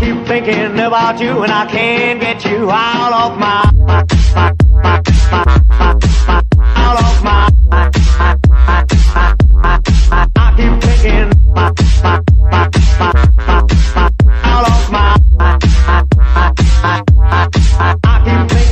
keep thinking about you and I can't get you out of my, out of my. I keep thinking out of my. I keep thinking.